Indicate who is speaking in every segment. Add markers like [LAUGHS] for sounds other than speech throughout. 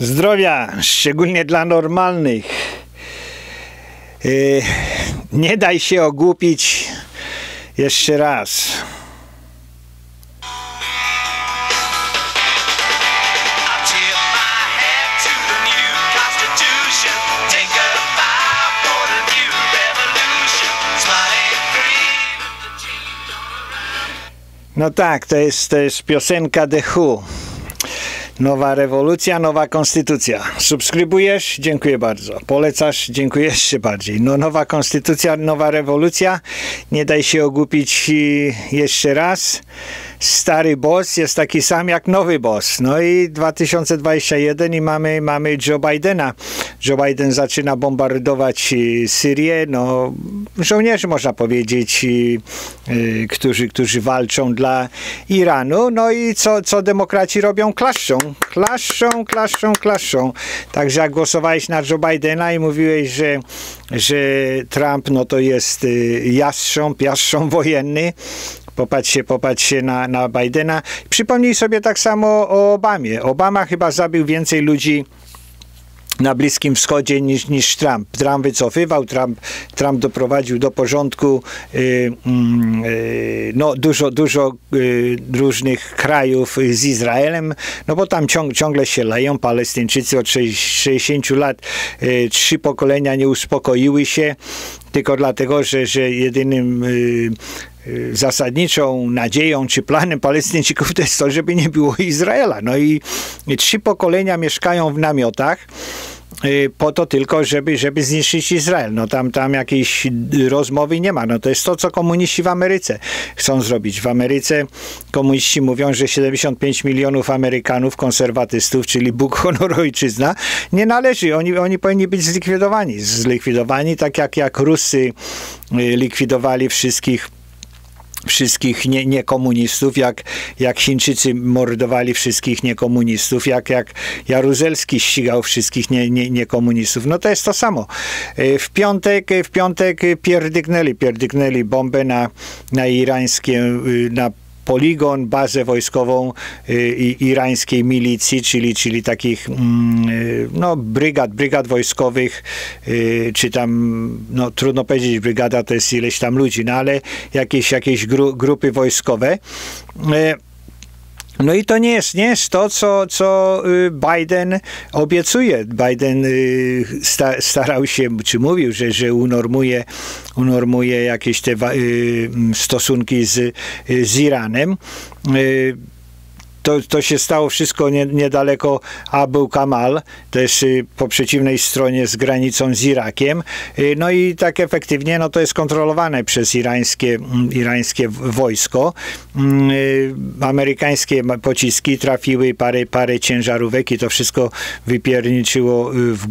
Speaker 1: Zdrowia, szczególnie dla normalnych. Yy, nie daj się ogłupić jeszcze raz. No tak, to jest, to jest piosenka The Who. Nowa rewolucja, nowa konstytucja. Subskrybujesz? Dziękuję bardzo. Polecasz? Dziękuję jeszcze bardziej. No nowa konstytucja, nowa rewolucja. Nie daj się ogłupić jeszcze raz. Stary boss jest taki sam jak nowy boss. No i 2021 i mamy, mamy Joe Bidena. Joe Biden zaczyna bombardować y, Syrię. No, żołnierzy można powiedzieć, y, y, którzy, którzy walczą dla Iranu. No i co, co demokraci robią? Klaszczą. Klaszczą, klaszczą, klaszczą. Także jak głosowałeś na Joe Bidena i mówiłeś, że, że Trump no to jest jastrząb, jastrząb wojenny, Popatrzcie, popatrzcie na, na Bidena. Przypomnij sobie tak samo o Obamie. Obama chyba zabił więcej ludzi na Bliskim Wschodzie niż, niż Trump. Trump wycofywał, Trump, Trump doprowadził do porządku y, mm, y, no, dużo, dużo y, różnych krajów z Izraelem, no bo tam ciąg, ciągle się leją Palestyńczycy od 60 lat. Trzy pokolenia nie uspokoiły się tylko dlatego, że, że jedynym zasadniczą nadzieją czy planem Palestyńczyków to jest to, żeby nie było Izraela. No i, i trzy pokolenia mieszkają w namiotach y, po to tylko, żeby, żeby zniszczyć Izrael. No tam, tam jakiejś rozmowy nie ma. No to jest to, co komuniści w Ameryce chcą zrobić. W Ameryce komuniści mówią, że 75 milionów Amerykanów, konserwatystów, czyli Bóg, honor, ojczyzna, nie należy. Oni, oni powinni być zlikwidowani. Zlikwidowani tak jak, jak Rusy y, likwidowali wszystkich wszystkich nie, niekomunistów, jak, jak Chińczycy mordowali wszystkich niekomunistów, jak, jak Jaruzelski ścigał wszystkich nie, nie, niekomunistów. No to jest to samo. E, W piątek, w piątek pierdyknęli, pierdyknęli bombę na, na irańskie, y, na poligon, bazę wojskową y, irańskiej milicji, czyli, czyli takich mm, y, no, brygad, brygad wojskowych, y, czy tam, no trudno powiedzieć, brygada to jest ileś tam ludzi, no ale jakieś, jakieś gru, grupy wojskowe. No i to nie jest, nie jest to, co, co y, Biden obiecuje. Biden y, sta, starał się, czy mówił, że, że unormuje, unormuje jakieś te y, stosunki z, z Iranem. To, to się stało wszystko nie, niedaleko Abu Kamal, też y, po przeciwnej stronie z granicą z Irakiem. Y, No i tak efektywnie no to jest kontrolowane przez irańskie, mm, irańskie wojsko. Mm, y, Amerykańskie pociski trafiły parę, parę ciężarówek i to wszystko wypierniczyło w,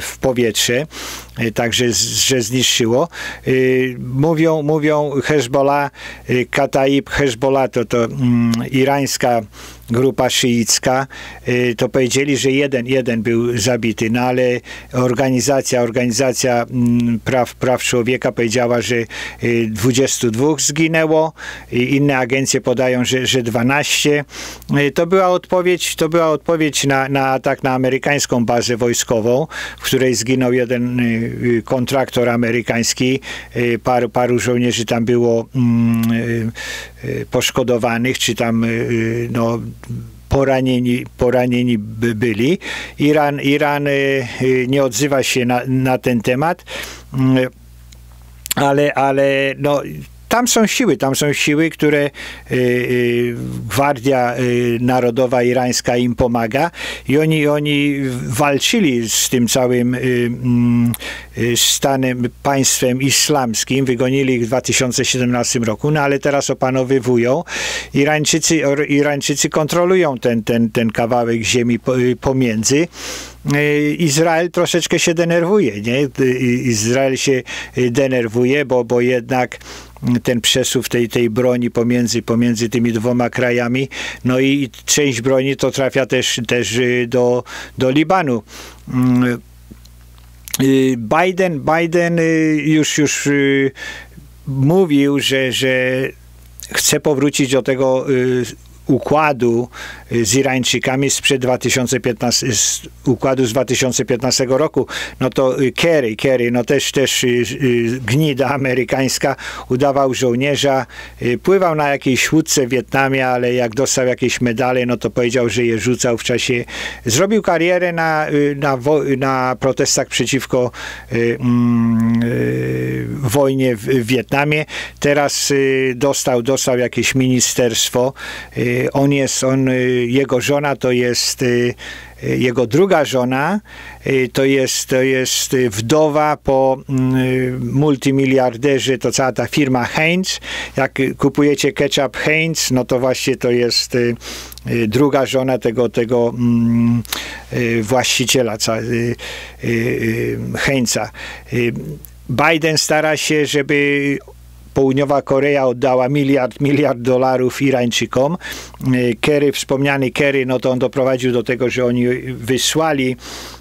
Speaker 1: w powietrze. Także, że zniszczyło. Mówią, mówią Hezbollah, Kataib Hezbollah to, to mm, irańska grupa szyicka, y, to powiedzieli, że jeden, jeden był zabity, no ale organizacja, organizacja mm, praw, praw człowieka powiedziała, że y, 22 zginęło, i inne agencje podają, że, że 12. Y, To była odpowiedź, to była odpowiedź na, na atak na amerykańską bazę wojskową, w której zginął jeden y, y, kontraktor amerykański, y, paru, paru żołnierzy tam było mm, y, y, poszkodowanych, czy tam y, y, no, poranieni, poranieni by byli. Iran, Iran y, y, nie odzywa się na, na ten temat, ale, ale no, tam są siły, tam są siły, które y, y, Gwardia y, Narodowa Irańska im pomaga i oni, oni walczyli z tym całym mm, stanem, państwem islamskim, wygonili ich w 2017 roku, no ale teraz opanowywują. Irańczycy, Irańczycy kontrolują ten, ten, ten kawałek ziemi po- pomiędzy. Izrael troszeczkę się denerwuje, nie? Izrael się denerwuje, bo, bo jednak ten przesuw tej, tej broni pomiędzy, pomiędzy tymi dwoma krajami, no i część broni to trafia też, też y, do, do Libanu. Mm, y, Biden, Biden y, już, już mówił, że, że chce powrócić do tego układu y, z Irańczykami sprzed 2015, z układu z 2015 roku, no to y, Kerry, Kerry, no też, też y, gnida amerykańska, udawał żołnierza, pływał na jakiejś łódce w Wietnamie, ale jak dostał jakieś medale, no to powiedział, że je rzucał w czasie, zrobił karierę na, na, na protestach przeciwko mm, wojnie w, Wietnamie. Teraz dostał, dostał jakieś ministerstwo. Y, On jest, on, y, jego żona to jest y, jego druga żona to jest, to jest wdowa po mm, multimiliarderze, to cała ta firma Heinz. Jak kupujecie ketchup Heinz, no to właśnie to jest druga żona tego, tego mm, właściciela Heinza. Biden stara się, żeby Południowa Korea oddała miliard, miliard dolarów Irańczykom. Y, Kerry, wspomniany Kerry, no to on doprowadził do tego, że oni wysłali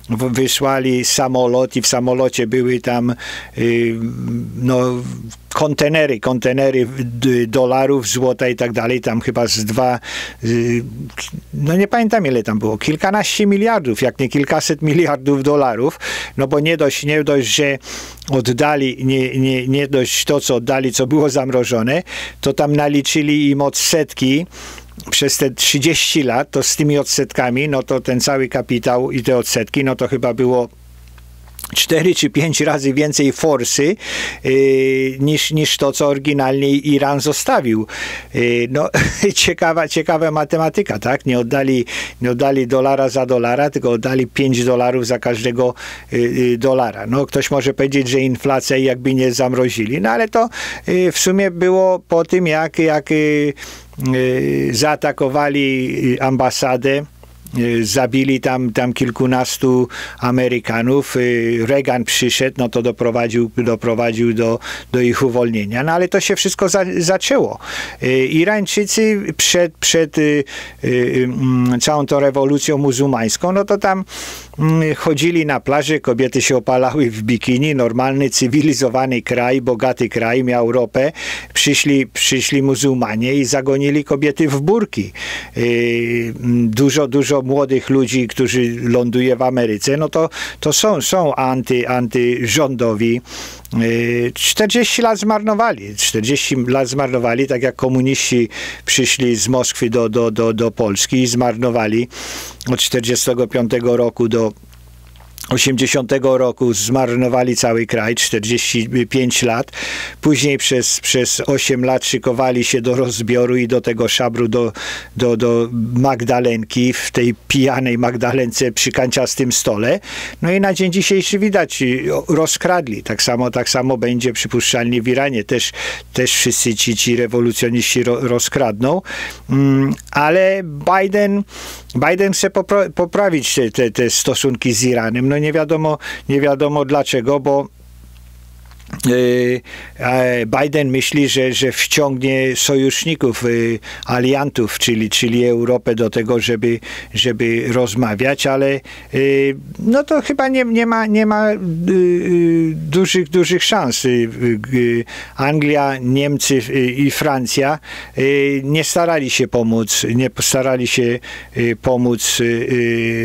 Speaker 1: wysłali samolot i w samolocie były tam y, no, kontenery, kontenery dolarów, złota i tak dalej, tam chyba z dwa, y, no nie pamiętam ile tam było, kilkanaście miliardów, jak nie kilkaset [LAUGHS] miliardów dolarów, no bo nie dość, nie dość, że oddali, nie, nie, nie dość to, co oddali, co było zamrożone, to tam naliczyli im odsetki, przez te 30 lat, to z tymi odsetkami, no to ten cały kapitał i te odsetki, no to chyba było 4 czy 5 razy więcej forsy yy, niż, niż to, co oryginalnie Iran zostawił. Yy, no, [LAUGHS] ciekawa, ciekawa matematyka, tak? Nie oddali, nie oddali dolara za dolara, tylko oddali 5 dolarów za każdego yy, dolara. No, ktoś może powiedzieć, że inflacja jakby nie zamrozili, no ale to yy, w sumie było po tym, jak, jak yy, zaatakowali ambasadę y, zabili tam, tam kilkunastu Amerykanów. y, Reagan przyszedł, no to doprowadził, doprowadził do, do ich uwolnienia. No ale to się wszystko za, zaczęło. Irańczycy przed, przed całą tą rewolucją muzułmańską, no to tam chodzili na plaży, kobiety się opalały w bikini, normalny, cywilizowany kraj, bogaty kraj, miał ropę. Przyszli, przyszli muzułmanie i zagonili kobiety w burki. Y, mm, Dużo, dużo młodych ludzi, którzy ląduje w Ameryce, no to, to są, są anty, antyrządowi. Y, 40 lat zmarnowali. 40 lat zmarnowali, tak jak komuniści przyszli z Moskwy do, do, do, do Polski i zmarnowali od 45 roku do 80 roku zmarnowali cały kraj, 45 lat. Później przez, przez 8 lat szykowali się do rozbioru i do tego szabru do, do, do Magdalenki w tej pijanej Magdalence przy kanciastym stole. No i na dzień dzisiejszy widać, y, rozkradli. Tak samo, tak samo będzie przypuszczalnie w Iranie. Też, też wszyscy ci, ci rewolucjoniści ro, rozkradną. Mm, ale Biden, Biden chce popro, poprawić te, te, te stosunki z Iranem. No nie wiadomo, nie wiadomo dlaczego, bo y, e, Biden myśli, że, że wciągnie sojuszników, y, aliantów, czyli, czyli Europę do tego, żeby, żeby rozmawiać, ale y, no to chyba nie, nie ma, nie ma dużych, dużych szans. Anglia, Niemcy i Francja nie starali się pomóc, nie starali się pomóc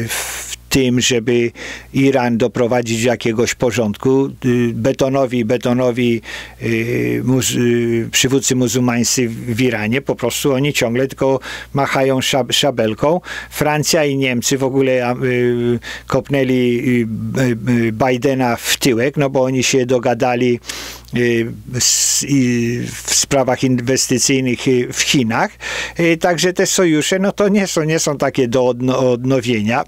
Speaker 1: w tym, żeby Iran doprowadzić do jakiegoś porządku. Y, Betonowi, betonowi y, y, przywódcy muzułmańscy w Iranie, po prostu oni ciągle tylko machają szab, szabelką. Francja i Niemcy w ogóle kopnęli Bidena w tyłek, no bo oni się dogadali w sprawach inwestycyjnych w Chinach. Także te sojusze, no to nie są, nie są takie do odno- odnowienia.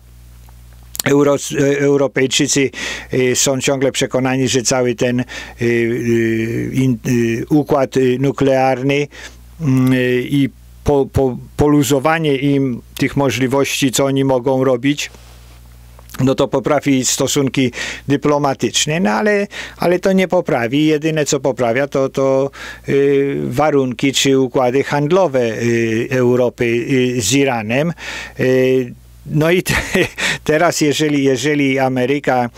Speaker 1: Euro, e, Europejczycy y, są ciągle przekonani, że cały ten y, układ nuklearny mm, i po, po, poluzowanie im tych możliwości, co oni mogą robić, no to poprawi stosunki dyplomatyczne, no ale, ale to nie poprawi. Jedyne co poprawia to, to warunki czy układy handlowe Europy z Iranem. No i te, [LAUGHS] teraz, jeżeli, jeżeli Ameryka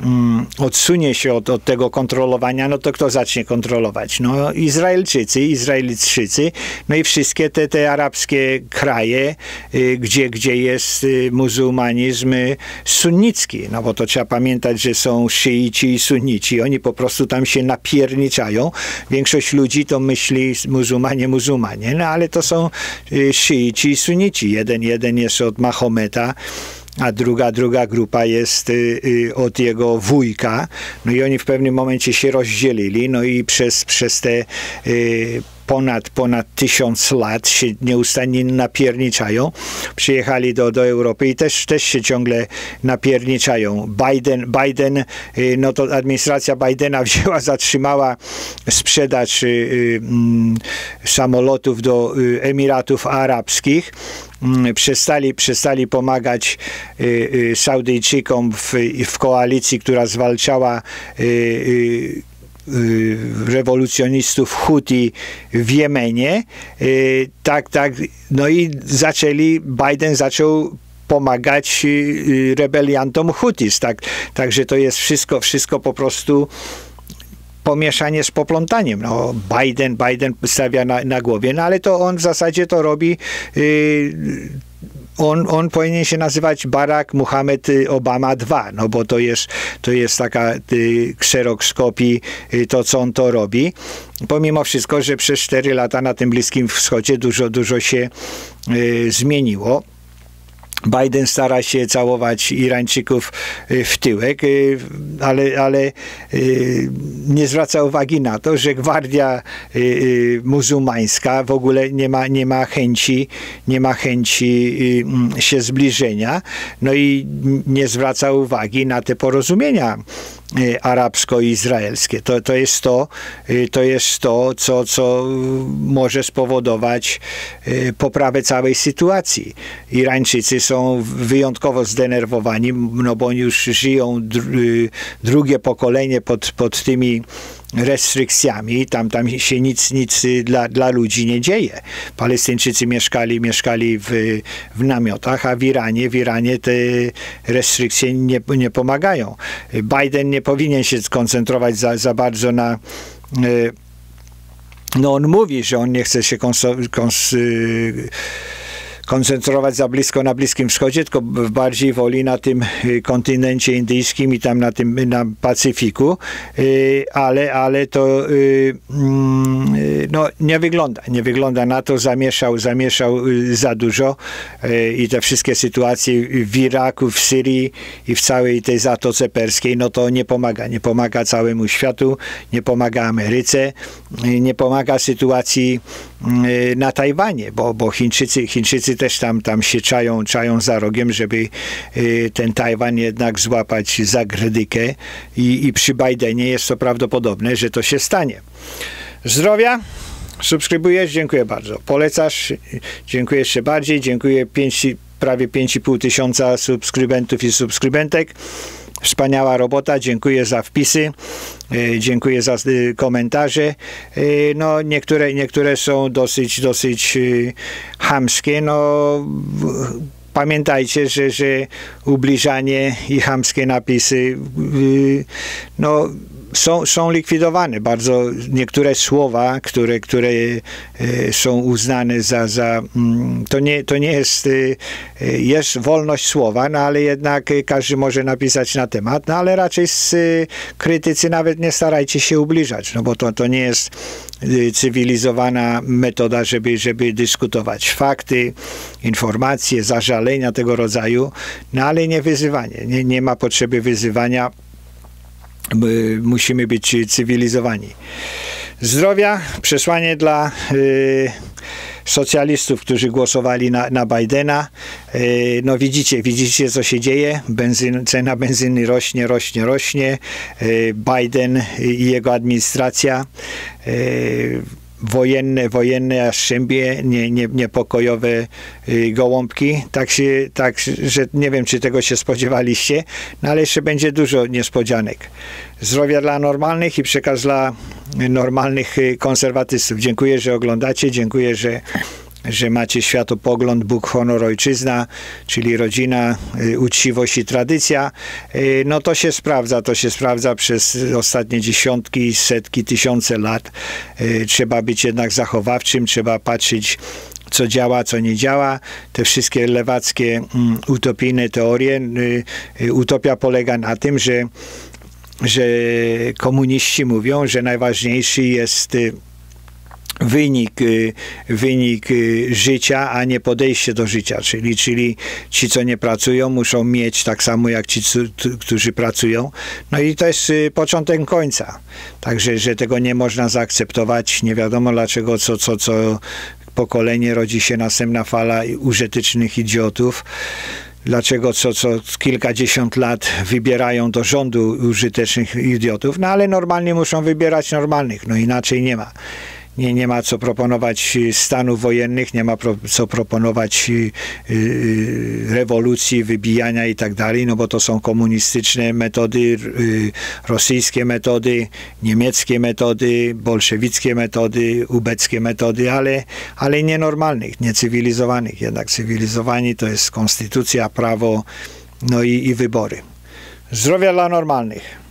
Speaker 1: mm, odsunie się od, od tego kontrolowania, no to kto zacznie kontrolować? No Izraelczycy, Izraelczycy, no i wszystkie te, te arabskie kraje, y, gdzie, gdzie jest y, muzułmanizm y, sunnicki, no bo to trzeba pamiętać, że są szyici i sunnici, oni po prostu tam się napierniczają. Większość ludzi to myśli muzułmanie, muzułmanie, no ale to są y, szyici i sunnici. Jeden, jeden jest od Mahometa, a druga, druga grupa jest y, y, od jego wujka. No i oni w pewnym momencie się rozdzielili, no i przez, przez te y, ponad, ponad tysiąc lat się nieustannie napierniczają. Przyjechali do, do Europy i też, też się ciągle napierniczają. Biden, Biden, y, no to administracja Bidena [LAUGHS] wzięła, zatrzymała sprzedaż y, y, mm, samolotów do y, Emiratów Arabskich mm, przestali, przestali pomagać y, y, Saudyjczykom w, w koalicji, która zwalczała y, y, y, rewolucjonistów Huti w Jemenie. Y, tak, tak. No i zaczęli, Biden zaczął pomagać y, y, rebeliantom Hutis. Tak, także to jest wszystko, wszystko po prostu pomieszanie z poplątaniem. No, Biden, Biden stawia na, na głowie, no ale to on w zasadzie to robi y, on, on powinien się nazywać Barack Muhammad y, Obama II, no bo to jest, to jest taka y, kopii y, to, co on to robi. Pomimo wszystko, że przez 4 lata na tym Bliskim Wschodzie dużo, dużo się y, zmieniło. Biden stara się całować Irańczyków y, w tyłek, y, ale, ale y, nie zwraca uwagi na to, że gwardia muzułmańska w ogóle nie ma, nie ma chęci, nie ma chęci mm, się zbliżenia, no i nie zwraca uwagi na te porozumienia arabsko-izraelskie. To, to jest to, y, to jest to, co, co może spowodować y, poprawę całej sytuacji. Irańczycy są wyjątkowo zdenerwowani, no bo oni już żyją dr- y, drugie pokolenie pod, pod tymi restrykcjami, tam, tam się nic, nic dla, dla ludzi nie dzieje. Palestyńczycy mieszkali, mieszkali w, w namiotach, a w Iranie, w Iranie te restrykcje nie, nie pomagają. Biden nie powinien się skoncentrować za, za bardzo na y, no on mówi, że on nie chce się kons, y, koncentrować za blisko na Bliskim Wschodzie, tylko bardziej woli na tym y, kontynencie indyjskim i tam na tym na Pacyfiku, y, ale, ale to y, mm, y, no, nie wygląda. Nie wygląda na to, zamieszał, zamieszał y, za dużo y, i te wszystkie sytuacje w Iraku, w Syrii i w całej tej Zatoce Perskiej, no to nie pomaga. Nie pomaga całemu światu, nie pomaga Ameryce, y, nie pomaga sytuacji y, na Tajwanie, bo, bo Chińczycy, Chińczycy też tam, tam się czają, czają za rogiem, żeby y, ten Tajwan jednak złapać za gredykę i, i przy Bidenie jest to prawdopodobne, że to się stanie. Zdrowia, subskrybujesz, dziękuję bardzo. Polecasz, dziękuję jeszcze bardziej, dziękuję pięć, prawie 5,5 tysiąca subskrybentów i subskrybentek. Wspaniała robota, dziękuję za wpisy, e, dziękuję za e, komentarze. E, No, niektóre, niektóre są dosyć, dosyć e, chamskie. No, pamiętajcie, że, że ubliżanie i chamskie napisy no, są, są likwidowane. Bardzo niektóre słowa, które, które e, są uznane za, za mm, to, nie, to nie jest, e, jest wolność słowa, no ale jednak każdy może napisać na temat, no ale raczej z, e, krytycy nawet nie starajcie się ubliżać, no bo to, to nie jest cywilizowana metoda, żeby, żeby dyskutować fakty, informacje, zażalenia tego rodzaju, no ale nie wyzywanie. Nie, nie ma potrzeby wyzywania My musimy być cywilizowani. Zdrowia, przesłanie dla y, socjalistów, którzy głosowali na, na Bidena. Y, no widzicie, widzicie co się dzieje. Benzyn, cena benzyny rośnie, rośnie, rośnie. Y, Biden i jego administracja y, wojenne, wojenne jaszczębie, nie, nie, niepokojowe y, gołąbki. Tak, się, tak, że nie wiem, czy tego się spodziewaliście, no ale jeszcze będzie dużo niespodzianek. Zdrowia dla normalnych i przekaz dla normalnych y, konserwatystów. Dziękuję, że oglądacie, dziękuję, że że macie światopogląd Bóg, honor, ojczyzna, czyli rodzina, y, uczciwość i tradycja, y, no to się sprawdza, to się sprawdza przez ostatnie dziesiątki, setki, tysiące lat. Y, Trzeba być jednak zachowawczym, trzeba patrzeć co działa, co nie działa. Te wszystkie lewackie mm, utopijne teorie. Utopia polega na tym, że, że komuniści mówią, że najważniejszy jest wynik, y, wynik y, życia, a nie podejście do życia. Czyli, czyli ci, co nie pracują, muszą mieć tak samo jak ci, którzy pracują. No i to jest y, początek końca. Także, że tego nie można zaakceptować. Nie wiadomo dlaczego, co, co, co pokolenie rodzi się następna fala użytecznych idiotów. Dlaczego co, co kilkadziesiąt lat wybierają do rządu użytecznych idiotów, no ale normalnie muszą wybierać normalnych, no inaczej nie ma nie, nie ma co proponować y, stanów wojennych, nie ma pro, co proponować y, y, rewolucji, wybijania i tak dalej, no bo to są komunistyczne metody, rosyjskie metody, niemieckie metody, bolszewickie metody, ubeckie metody, ale, ale nienormalnych, niecywilizowanych. Jednak cywilizowani to jest konstytucja, prawo, no i, i wybory. Zdrowia dla normalnych.